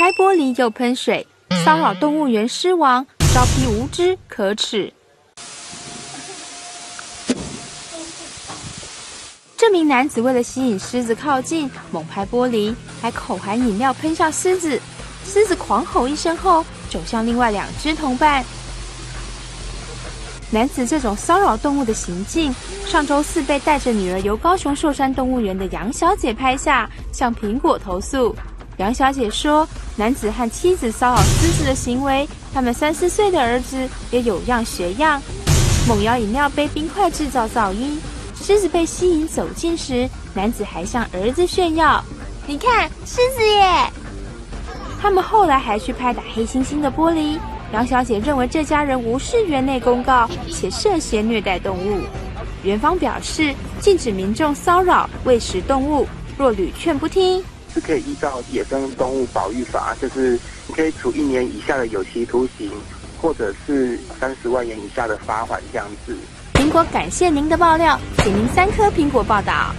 拍玻璃又喷水，骚扰动物园狮王，招批无知可耻。这名男子为了吸引狮子靠近，猛拍玻璃，还口含饮料喷向狮子。狮子狂吼一声后，走向另外两只同伴。男子这种骚扰动物的行径，上周四被带着女儿游高雄寿山动物园的杨小姐拍下，向苹果投诉。杨小姐说，男子和妻子骚扰狮子的行为，他们三四岁的儿子也有样学样，猛摇饮料杯、冰块制造噪音。狮子被吸引走近时，男子还向儿子炫耀：“你看，狮子耶！”他们后来还去拍打黑猩猩的玻璃。杨小姐认为这家人无视园内公告，且涉嫌虐待动物。园方表示，禁止民众骚扰喂食动物，若屡劝不听，是可以依照《野生动物保育法》，就是你可以处一年以下的有期徒刑，或者是三十万元以下的罚款这样子。苹果感谢您的爆料，给您三颗苹果报道。